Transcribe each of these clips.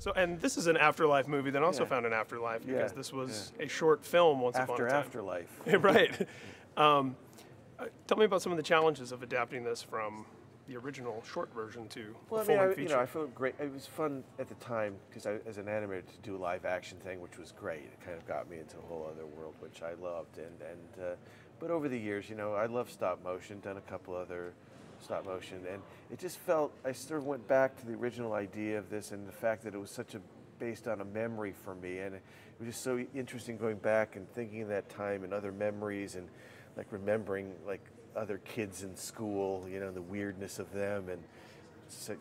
So, and this is an afterlife movie that also Yeah. found an afterlife because Yeah, this was a short film once After upon a time. Afterlife. right. Um, uh, tell me about some of the challenges of adapting this from the original short version to Well, I mean, I, you know, I feel great. It was fun at the time because as an animator to do a live action thing, which was great. It kind of got me into a whole other world, which I loved. And and uh, but over the years, you know, I love stop motion. Done a couple other stop motion, and it just felt I sort of went back to the original idea of this and the fact that it was such a based on a memory for me, and it was just so interesting going back and thinking of that time and other memories and like remembering like other kids in school, you know, the weirdness of them and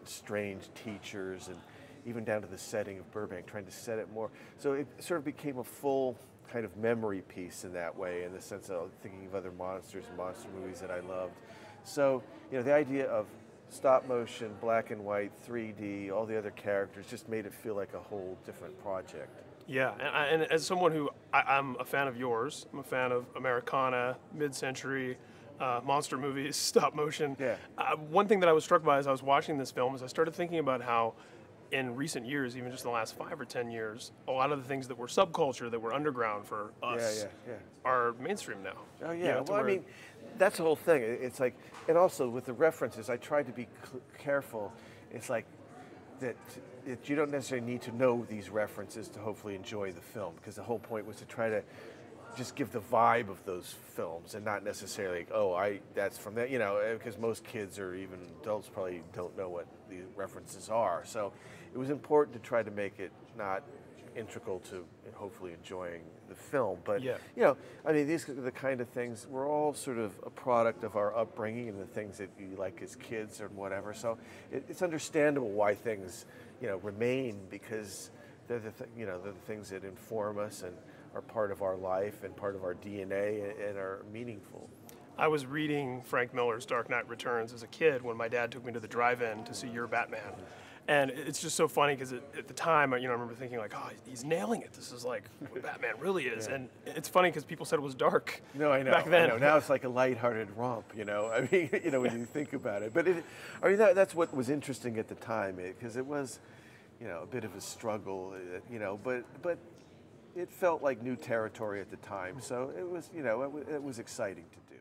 strange teachers and even down to the setting of Burbank, trying to set it more. So it sort of became a full kind of memory piece in that way, in the sense of thinking of other monsters and monster movies that I loved. So, you know, the idea of stop motion, black and white, 3D, all the other characters just made it feel like a whole different project. Yeah, and, I- and as someone who I, I'm a fan of yours, I'm a fan of Americana, mid-century uh, monster movies, stop motion. Yeah. Uh, one thing that I was struck by as I was watching this film is I started thinking about how, in recent years, even just the last five or ten years, a lot of the things that were subculture, that were underground for us, yeah, yeah. are mainstream now. Oh You yeah. know, well, I mean, that's the whole thing. It's like, and also with the references, I tried to be careful. It's like that, that you don't necessarily need to know these references to hopefully enjoy the film, because the whole point was to try to just give the vibe of those films and not necessarily, oh, I that's from that, you know, eh, because most kids or even adults probably don't know what the references are. So it was important to try to make it not integral to hopefully enjoying the film, but Yeah. you know, I mean, these are the kind of things, we're all sort of a product of our upbringing and the things that you like as kids or whatever. So it, it's understandable why things, you know, remain because they're the, th- you know, they're the things that inform us and are part of our life and part of our DNA and, and are meaningful. I was reading Frank Miller's Dark Knight Returns as a kid when my dad took me to the drive-in to see your Batman. And it's just so funny because at the time, you know, I remember thinking like, "Oh, he's nailing it. This is like what Batman really is." And it's funny because people said it was dark. No, I know. Back then, know. Now it's like a lighthearted romp, you know. I mean, you know, when you think about it. But it, I mean, that, that's what was interesting at the time, eh, because it was, you know, a bit of a struggle, uh, you know. But but it felt like new territory at the time, so it was, you know, it, it was exciting to do.